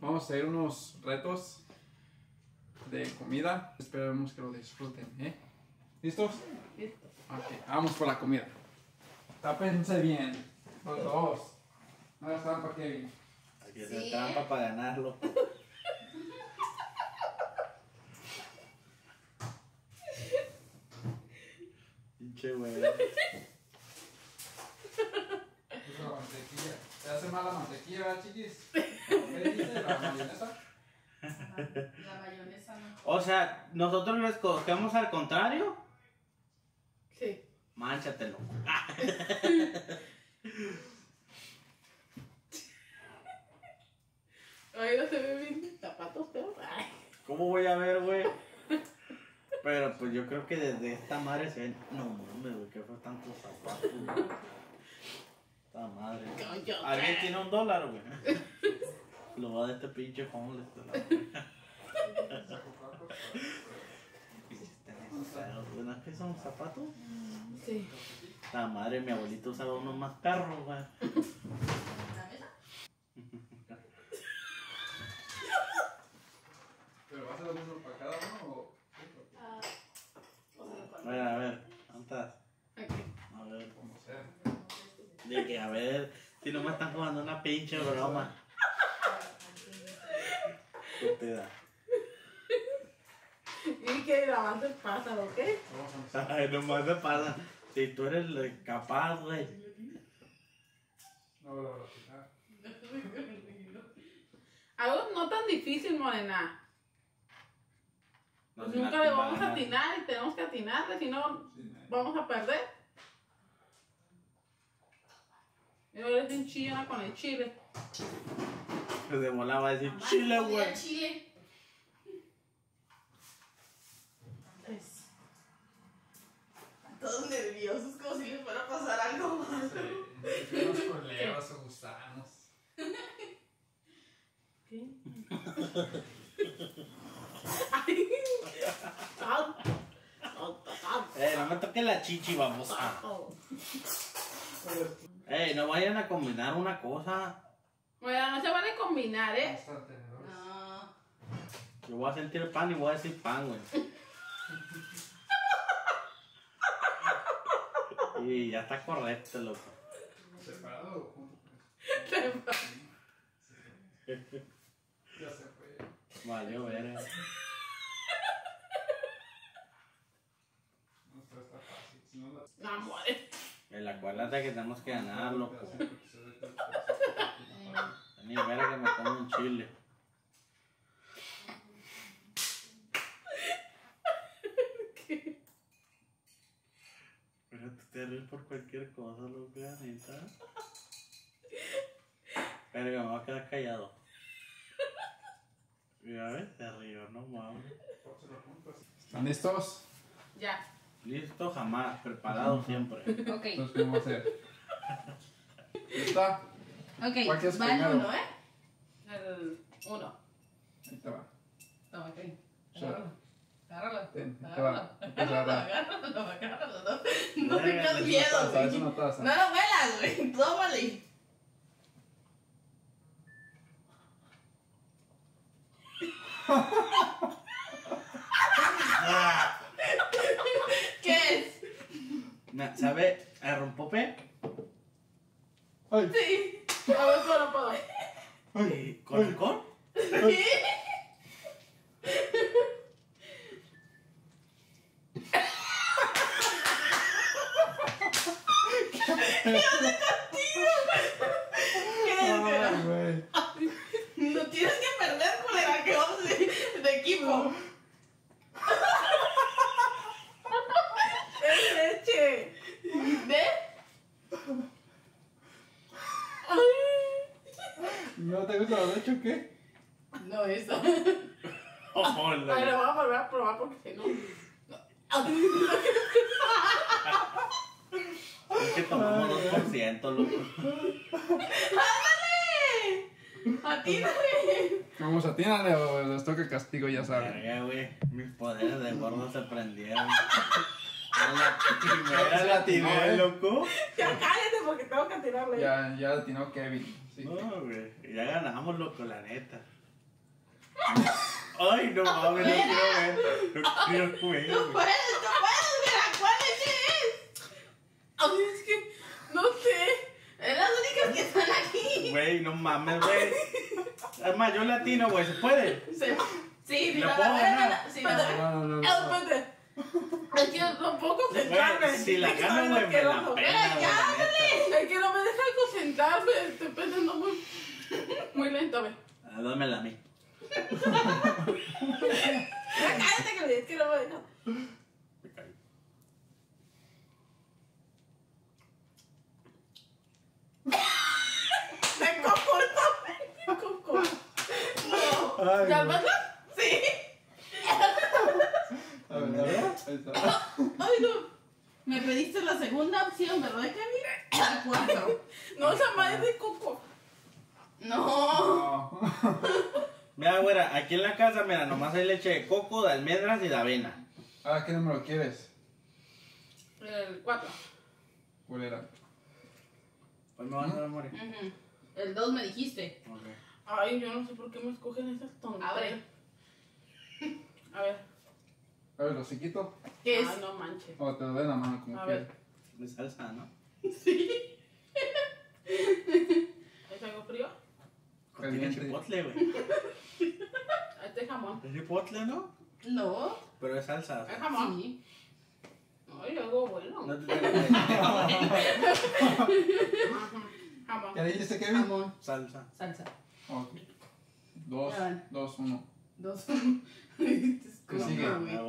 Vamos a hacer unos retos de comida. Esperemos que lo disfruten, ¿eh? ¿Listos? Listo. Ok, vamos por la comida. Tápense bien, los dos. No hagas trampa, Kevin. Hay que hacer trampa para ganarlo. Pinche güey. Usa la ¿Te hace mal la mantequilla, verdad, chiquis? ¿Qué dice la mayonesa? Ajá. La mayonesa no. O sea, nosotros lo escogemos al contrario. Sí. Mánchatelo. Ay, no se ve bien. Zapatos, pero. Ay. ¿Cómo voy a ver, güey? Pero pues yo creo que desde esta madre se ven. No mames, güey, que fue tantos zapatos, Esta madre. ¿Alguien tiene un dólar, güey? Lo va de este pinche homeless. de la verga. ¿No es que son zapatos? Sí. La madre, mi abuelito usaba unos más perros, güey. ¿La mesa? ¿Pero va a ser lo mismo para cada uno o...? Ah. o sea, A cuando- ver, a ver, ¿cuántas? Aquí. A ver, Como sea. de que a ver, si no me están jugando una pinche broma. Estúpida. Y que la banda pasa, a empezar. Ay, nomás pasa. Si tú eres el capaz, güey. No lo voy a quitar. Algo no tan difícil, Morena. No Pues nunca le vamos a atinar y tenemos que atinarle, si no vamos a perder. Yo eres bien chillona con el chile. Se volaba a decir chile, güey. Chile. Es. Todos nerviosos, como si les fuera a pasar algo más. Sí, unos culebras o Eh, no me toques la chichi, vamos. Eh, no vayan a combinar una cosa. Bueno, no se van a combinar, ¿eh? Tenedores. No. Yo voy a sentir pan y voy a decir pan, güey. Y ya está correcto, loco. ¿Separado o junto? Ya se fue. Valió verga. No está, está fácil. Si no la... No, amores. El acuérdate que tenemos que ganar, loco. Ni verga que me como un chile. Pero tú te ríes por cualquier cosa, loco, neta. Verga, me voy a quedar callado. Mira, ves, se río, no mames. ¿Están listos? Ya. Listo jamás, preparado siempre. Ok. Entonces, ¿qué vamos a hacer? ¿Cuál Ok. Va el primero? uno, ¿eh? El uno. Ahí te va. Toma, ok. Agárralo. Agárralo. Ten, ahí te Agárralo. va. Empieza a agarrar. Agárralo, agárralo. No, no tengas miedo, taza, es güey. una taza. No lo huelas, güey. Tómale. ¿Qué es? Me- ¿Sabe a rompope? ¡Ay! Sí. A ver, puedo, puedo. ¿Y ¿Con licor? Sí. ¿Qué es, güey? ¡Ay, güey! No tienes que perder, colega, que vamos de, de equipo. Es leche. ¿Ve? ¿No te gusta la leche o qué? No, eso. Oh, la- A ver, voy a volver a probar porque si no. Es que tomamos 2%, loco. ¡Ándale! ¡Atínale! Vamos a tínale o les toca castigo, ya saben. Verga, güey. Mis poderes de gordo se prendieron. A la primera la tiré, ¿eh? loco. Ya cállate porque tengo que atinarle. Ya, ya atinó Kevin. Sí. No, güey. Ya ganamos, loco, la neta. Ay, no mames, no quiero ver. No quiero Tú ver, puedes, güey. puedes, mira, ¿cuál es? Ay, es que, no sé. Es las únicas que están aquí. Güey, no mames, güey. Es más, yo latino, güey, ¿se puede? Se- Sí, ¿Le mira, puedo ganar? sí, No, no, no. Es que no puedo concentrarme. Güey, si la sabe güey, me la. Es que no me deja concentrarme. Estoy pensando muy, muy lento, ve. Ah, Dámela a mí. Ya, cállate que es que no me deja. Me caí. Me comporto. Me comporto. No. ¿Ya pasa? Sí. A ver, a ver. Ahí está. Ay, no. Me pediste la segunda opción, ¿verdad, Kevin? La cuatro. No, esa madre es de coco. No. No. Mira, güera, aquí en la casa, mira, nomás hay leche de coco, de almendras y de avena. Ah, ¿qué número quieres? El cuatro. ¿Cuál era? Pues me van a dar memoria. El dos me dijiste. Ok. Ay, yo no sé por qué me escogen esas tonterías. Abre. A ver. A ver, ¿lo quito? ¿Qué es? Ah, no manches. O te lo doy en la mano como quieras. De salsa, ¿no? Sí. ¿Es algo frío? Tiene chipotle, güey. Este es jamón. Es chipotle, ¿no? No. Pero es salsa. Es jamón. Sí. Ay, algo bueno. No te. Jamón. ¿Qué dijiste, Kevin? Jamón. Salsa. Salsa. Ok. Dos, Ya dos, uno. Dos. ¿Qué sigue? Ah, No.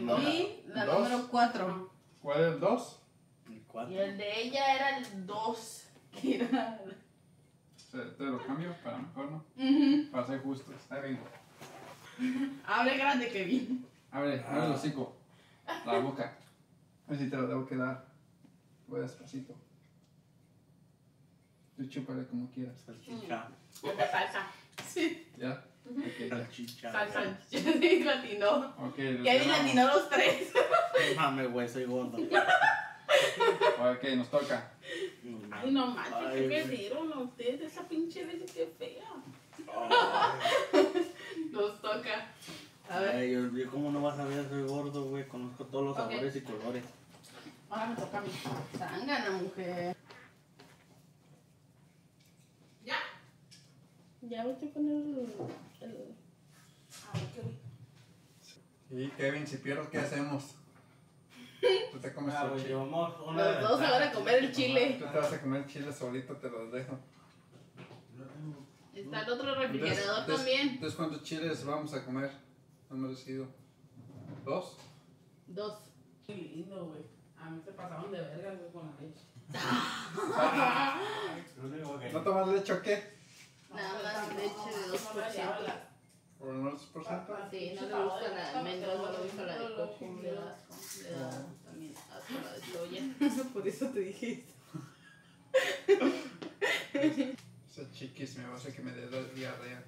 nombres. Y la Dos. número cuatro. ¿Cuál es el dos? El cuatro. Y el de ella era el dos. Que era. Te, lo cambio para mejor, ¿no? Para ser justos. Está bien. Abre grande, Kevin. Abre, abre el hocico. La boca. A ver si te lo debo que dar. Voy despacito. Tú chúpale como quieras. Salchicha. Salsa. Sí. ¿Ya? Ya. Salchicha. Salsa. Sí, latino. Ok, los ganamos. latinó los tres. No mames, güey, soy gordo. Ok, nos toca. Ay, no manches, qué güey. perdieron ustedes. Esa pinche leche que fea. Nos toca. A ver, Ay, yo, yo cómo no vas a ver, soy gordo, güey. Conozco todos los Ok. Sabores y colores. ahora me toca mí. Zángana, mujer. Ya. Ya voy a poner el. el... A ver, qué Y Kevin, si pierdes, ¿qué hacemos? Tú te comes Ah, el güey, chile. Los dos se van a comer el chile. Tú te vas a comer chile solito, te los dejo. Está el otro refrigerador entonces- también. Entonces, ¿cuántos chiles vamos a comer? No hemos decidido. ¿Dos? Dos. Lindo, güey. A mí se pasaron de verga, güey, con la leche. ¿No tomas leche o qué? Nada más leche de 2%. ¿Por el 2%? Sí, no le gusta la de almendras, no le gusta la de coco, le da asco. Le da también asco la de soya. Por eso te dije eso. Esa chiquis me va a hacer que me dé la diarrea.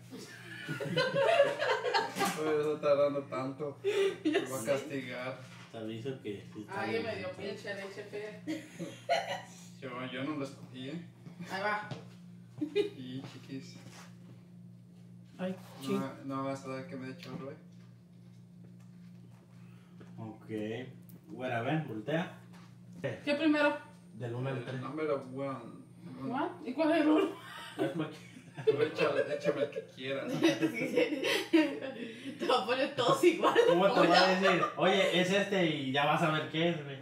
Por eso está dando tanto. Me va a castigar. Te aviso que sí está Ay, bien. me dio pinche leche fea. Yo, yo no lo escogí, ¿eh? Ahí va. Y chiquis. Ay, No, no vas a dar que me dé chorro, ¿eh? Ok. Güera, ven, voltea. ¿Qué primero? Del 1 al El 3. número one. ¿What? ¿Y cuál es el uno? Tú échame el que quieras. Te va a poner todos igual. ¿Cómo te voy Hola. a decir? Oye, es este y ya vas a ver qué es, güey.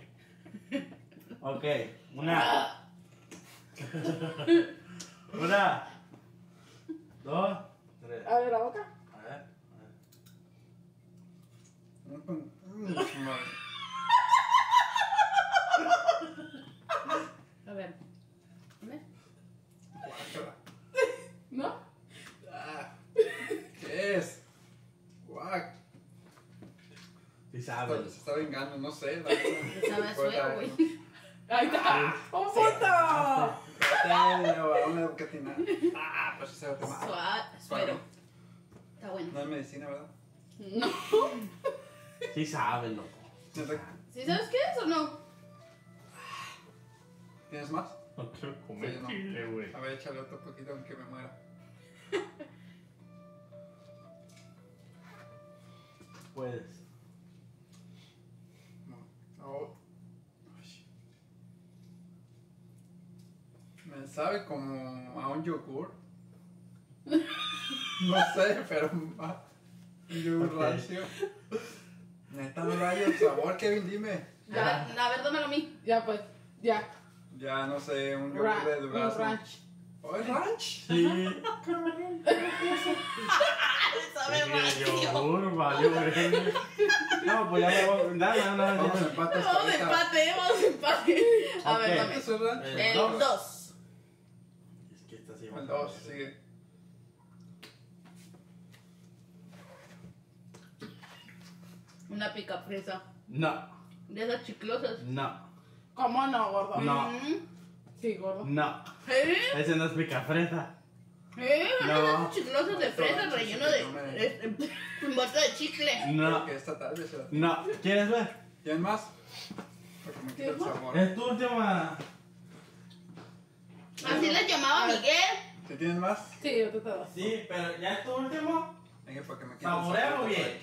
Ok, una. Una. Dos. Tres. A ver, la boca. A ver. Mm, madre. A ver. ¿Dónde? Guácala. ¿No? Ah, ¿Qué es? Guac. Sí Se vengando, no sé. Sabe ah, güey. Ahí está. ¡Oh, me debo que atinar. Ah, pues sí se va a tomar. Suave, suero. Está bueno. No es medicina, ¿verdad? No. Sí sabes, loco. ¿Sí sabes qué es o no? ¿Tienes más? No quiero comer chile, güey. A ver, échale otro poquito aunque me muera. puedes. Oh. Me sabe como a un yogur. No sé, pero un yogur Ok. rancio. Neta, no hay el sabor, Kevin, dime. Ya, a ver, dámelo a mí. Ya, pues, ya. Ya no sé, un yogur Ra- de un durazno. ranch. ¿Oh, es ranch? Sí. Sabe rancio. yogur, güey. No, pues ya me voy. Nada, nada, Vamos a empate Vamos a empate, vamos a empate. A ver, dame. ¿Eso es ranch? El El dos. 2. Es que esta sí va El 2, cambiar. sigue. Una pica fresa. No, De esas chiclosas. no, ¿Cómo no, gordo? No. Mm. Sí, gordo. no. ¿Eh? Ese no es picafresa. ¿Eh? No. Esas chiclosas de fresa relleno de. No me- de- chicle. No, Porque esta tarde será. no. ¿Quieres ver? ¿Quién más? Porque me quita el sabor. Es tu última. Así les llamaba Miguel. ¿Te tienes más? Sí, yo te doy. Sí, pero ya es tu último. Venga, para que me quite Saborealo el sabor. bien.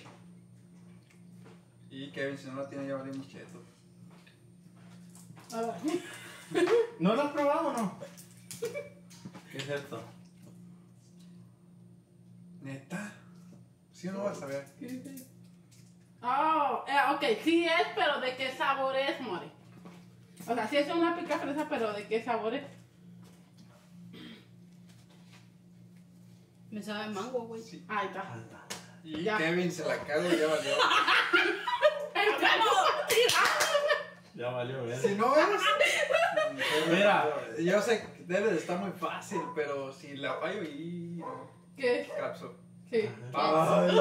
Y Kevin, si no la tiene, ya valimos cheto. A ver. ¿No lo has probado o no? ¿Qué es esto? ¿Neta? Sí o no vas a ver. Oh, eh, ok, sí es, pero ¿de qué sabor es, More? O sea, sí es una pica fresa, pero ¿de qué sabor es? Me sabe mango, güey. Sí. Ahí está. Y Ya. Kevin se la cago y ya valió. Ya valió, ¿ves? Si no ves. Mira. Yo sé que debe de estar muy fácil, pero si la fallo y. No. ¿Qué? Capso. Sí. Ay.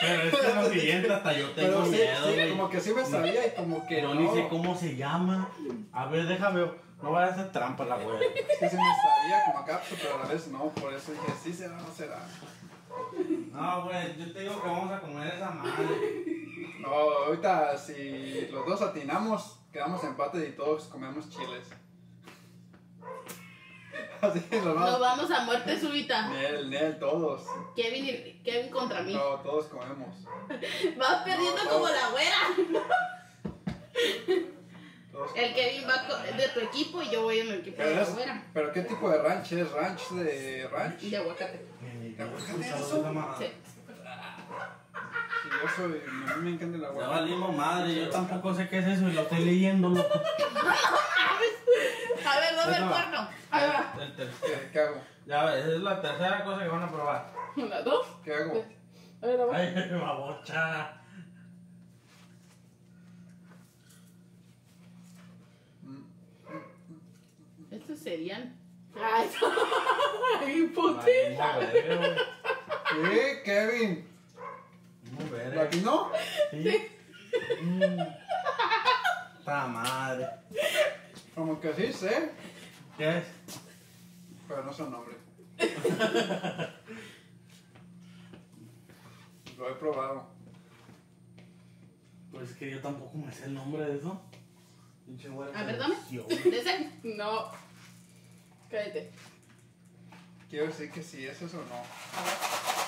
Pero es que lo siguiente hasta yo tengo Pero sí, miedo, sí, güey. como que sí me sabía y como que Pero no. ni sé cómo se llama. A ver, déjame. No vaya a hacer trampa la güey. Es que sí me sabía como a capso, pero a la vez no. Por eso dije, sí será o no será. No, güey, yo te digo que vamos a comer esa madre. No, ahorita si los dos atinamos, quedamos empate y todos comemos chiles. Así que nos Nos vamos. a muerte súbita. Nel, Nel, todos. Kevin, y, Kevin contra mí. No, todos comemos. Vas perdiendo No, como la güera. El. Kevin va de tu equipo y yo voy en el equipo de la güera. pero ¿qué tipo de ranch es? ¿Ranch de ranch? De aguacate. Ya Sí. Sí, yo soy, a mí me encanta el agua. valimos madre, yo tampoco sé qué es eso y lo estoy leyendo, loco. A ver, dame el cuerno. Ahí va. El ter- ¿Qué, hago? Ya ves, esa es la tercera cosa que van a probar. Una, dos. ¿Qué hago? A ver, a ver. Ay, babocha. Mm, Estos serían. Ay, güey. ¿Qué, Kevin? Valimos verga. ¿Latino? Sí. Mm. Ta madre. Como que sí sé, ¿Qué es? pero no sé el nombre. Lo he probado. Pues es que yo tampoco me sé el nombre de eso. Pinche güera A ver, dame. ¿De ese? No. Cállate. Quiero decir que si es eso o no. A ver.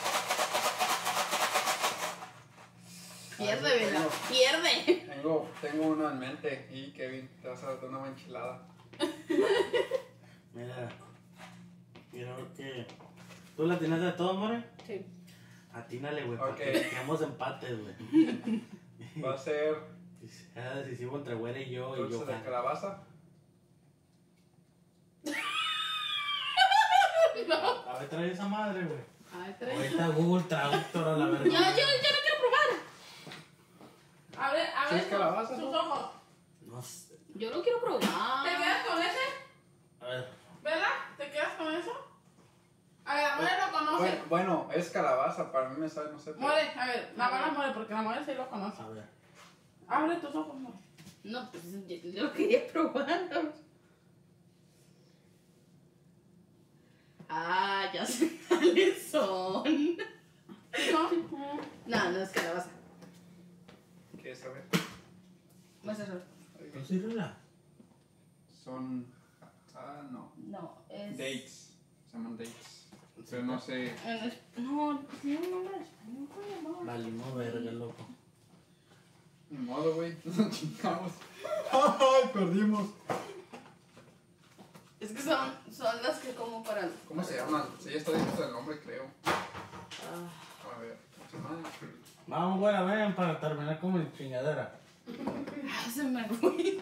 Pierde, ¿verdad? no. Pierde. Tengo, tengo uno en mente y Kevin, te vas a dar una enchilada. Mira. Quiero que. ¿Tú la tienes de todo, more? Sí. Atínale, güey, para que quedemos empates, güey. Va a ser sea decisivo entre güera y yo y dulce yo de calabaza. A ver, trae esa madre, güey. Ahorita Google Traductor a la Ya, verga. yo, yo no quiero probar. A ver, a ¿Sí ver. es calabaza, Sus no? ojos. No sé. Yo no quiero ¿Te probar. quedas con ese? A ver. ¿Verdad? ¿Te quedas con eso? A ver, la More lo conoce. Bueno, bueno, es calabaza, para mí me sabe, no sé. pero- More, a ver, la More More, porque la More sí lo conoce. A ver. Abre tus ojos, More. No, pues yo, yo lo quería probar. Ah, ya sé cuáles son. ¿No? No, no es calabaza. ¿Qué saber? ¿No sirve Son. Ah, no. No, es. Dates. Se llaman dates. Pero no sé. No, tiene un nombre español, ¿cómo se llamaba? Valimos verga, loco. Ni modo, güey. Nos chingamos. ¡Ay, perdimos! Es que son, son las que como para. ¿Cómo se llaman? Sí, ya está diciendo el nombre, creo. Ah, A ver, ¿cómo se llama? Vamos, güey, ven para terminar como mi chingadera. Ah, se me fue.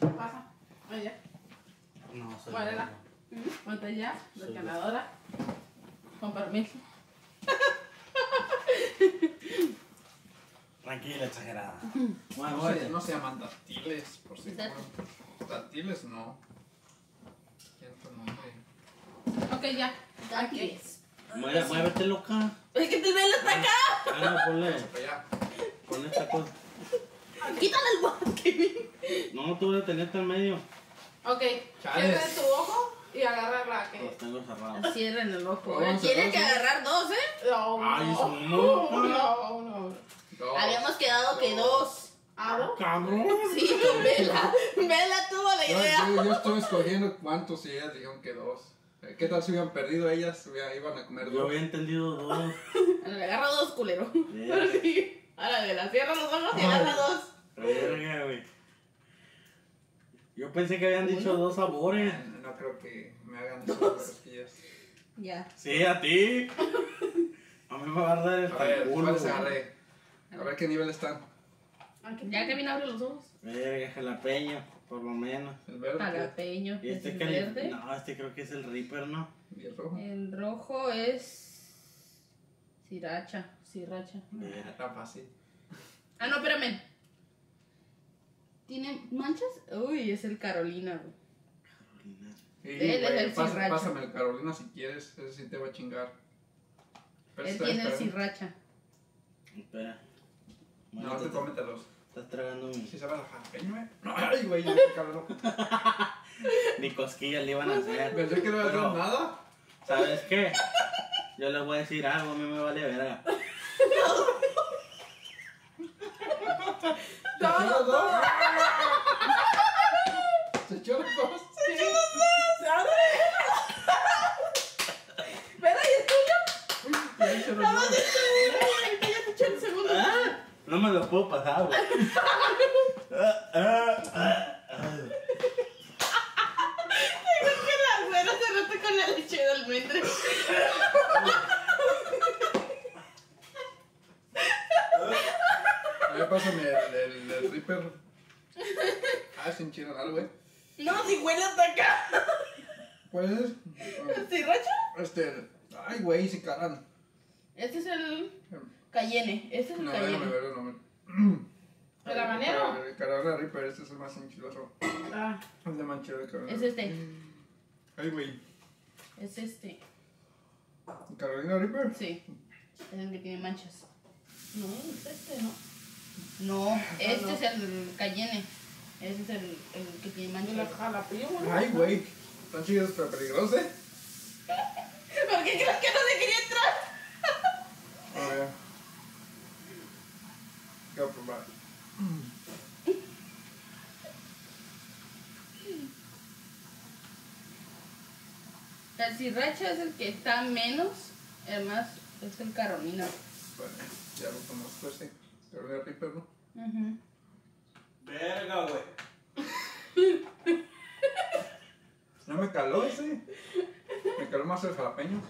Pasa. Allá. No, soy ¿Cuál era? verga. Ponte yo. ganadora. Con permiso. Tranquila, exagerada. Bueno, No, se, no se llaman dactiles, por si Dati- Dactiles no. ¿Quién fue el nombre? Ok, ya. Mueve- Muévete, loca. Es que te velo hasta acá. Ah, no, ponle. Para allá. Esta cosa. Quítale el guante. No, tú debes tenerte en medio. Ok. Cierra tu ojo y agarra la que. Los tengo cerrados. Cierren el ojo. Vamos, Tienes que vamos. agarrar dos, ¿eh? No, Ay, no. son No, uno. no, no. Dos. Habíamos quedado que dos. ¿Ah, no? Cabrón. Sí, Vela. Vela tuvo la Yo, idea. yo, yo estuve escogiendo cuántos y ellas dijeron que dos. Eh, ¿Qué tal si hubieran perdido ellas? Hubiera- Iban a comer Yo dos. había entendido dos. Le agarra dos, culero. Verga, Sí. Ahora, Vela, cierra los ojos y agarra dos. verga, güey. Yo pensé que habían dicho dos sabores. No creo que me hagan esas cosquillas. Ya. Sí, a ti. A mí me va a dar el A ver, culo. ¿cuáles agarré? A ver qué nivel están. Aquí. Ya que vino abre los ojos. Verga, jalapeño, por lo menos. El verde Jalapeño. Y este es que el verde. No, este creo que es el Reaper, ¿no? y el rojo. El rojo es. Sriracha. Sriracha. Verga. Está fácil. Ah, no, espérame. ¿Tiene manchas? Uy, es el Carolina, güey. Carolina. Y, Él es güey, el pas- sriracha. pásame el Carolina si quieres, ese sí te va a chingar. Pero Él está tiene el esperando. sriracha. Espera. No, Bueno, te te- cómetelos. Estás tragando mi... Si sabes a jalapeño, eh. Ay, güey, ya te cabrón. Ni cosquillas le iban a hacer. Pensé que no iba a hacer Pero- nada. ¿Sabes qué? Yo les voy a decir algo, a mí me vale verga. ¿Se echó los dos? ¿Se echó los dos? ¿Verdad? ¿Y el tuyo? Los dos. Ahorita ya te eché el segundo. Ah, No me lo puedo pasar, güey. Ah, ah, ah, ah. Igual que la güera se rota con la leche de almendra. A ver, pásame el, el, el Reaper. Ah, sin chinar, güey. No, si huele hasta acá. ¿Cuál es? ¿Sriracha? Este. Si cagan. Este es el cayenne. Este es el No, déjame cayenne. ver el nombre. ¿El habanero? El Carolina Reaper, este es el más enchiloso. Ah, El de más chido de Carolina. Es este. Ay, güey. Es este. ¿Carolina Reaper? Sí. Es el que tiene manchas. no, es este, ¿no? No, este no. es el cayenne. Ese es el, el que tiene manchas. ¿no? Ay, güey. Están chidos, pero peligrosos, ¿eh? ¿Por qué crees que no se quería entrar? A ver. Quiero probar. El sriracha es el que está menos. El más es el Carolina. Bueno, ya lo conozco ese. Carolina Reaper, ¿no? Ujú. Verga, güey. No me caló ese. Me caló más el jalapeño.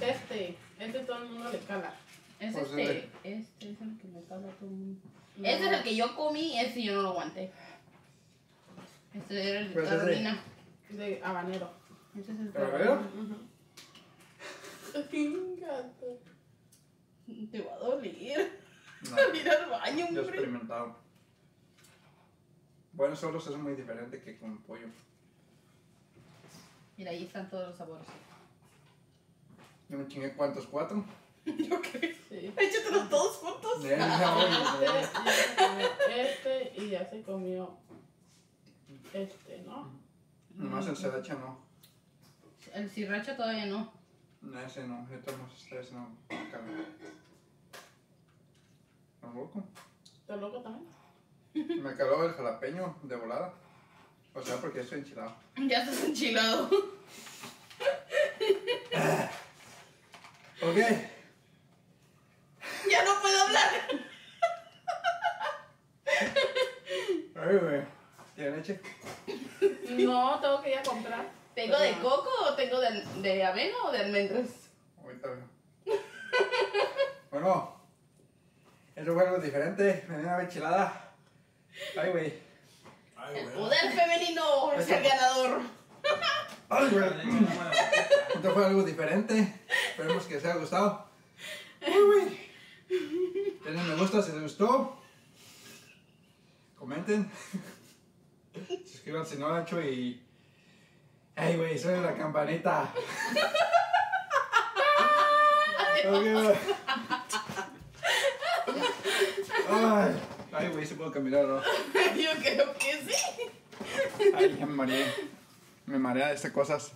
Este, este todo el mundo le cala. Es Pues este. ese. Este es el que me caga todo el mundo. No. Este es el que yo comí y este yo no lo aguanté. Este era el de Pues ese. Carolina. De habanero. Este es el ¿Habanero? Gato. Te va a doler. No, Ir al baño, yo he hombre. experimentado. Bueno, solo es muy diferente que con pollo. Mira, ahí están todos los sabores. Yo me chingué cuántos, cuatro. Yo creo. Sí. Échatelos todos juntos. Ya Este, ya se comió este y ya se comió este, ¿no? Nomás el sriracha no. El sriracha todavía no. No, ese no. Este no, este no. Calma. ¿Estás loco? ¿Estás loco también? Me caló el jalapeño de volada. O sea, porque estoy enchilado. Ya estás enchilado. Ok. Ya no puedo hablar. Ay, güey. ¿Tiene leche? No, tengo que ir a comprar. ¿Tengo de coco o tengo de, de avena o de almendras? Ahorita veo. Bueno, eso fue algo diferente. Me dio una enchilada. Ay, güey. Ay, El poder femenino es el ganador. Ay, güey. Esto fue algo diferente. Esperemos que les haya gustado. Uy, güey. Denle me gusta si les gustó. Comenten. Suscríbanse si no lo han hecho y. Ay, güey, suena la campanita. Güey. Ay, ay, güey, se puedo caminar, ¿no? Yo creo que sí. Ay, ya me mareé. Me marea de estas cosas.